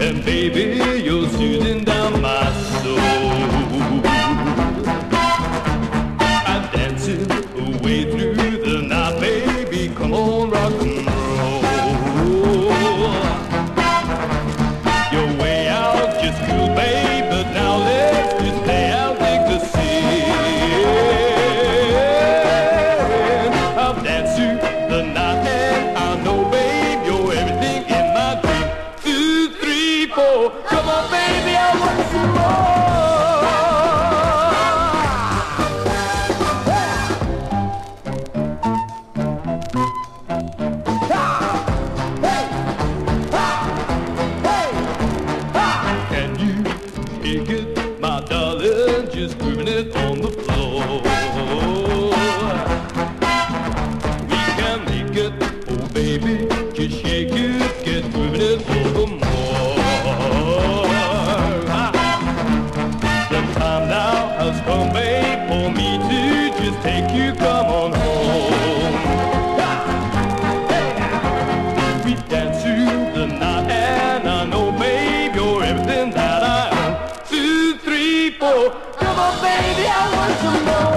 and baby, you're soothing come on, baby, I want some more. Can you it, my darling? Just grooving it on the floor. We can make it, oh baby. Take you. Come on home. We dance through the night, and I know, babe, you're everything that I own. Two, three, four, come on, baby, I want some more.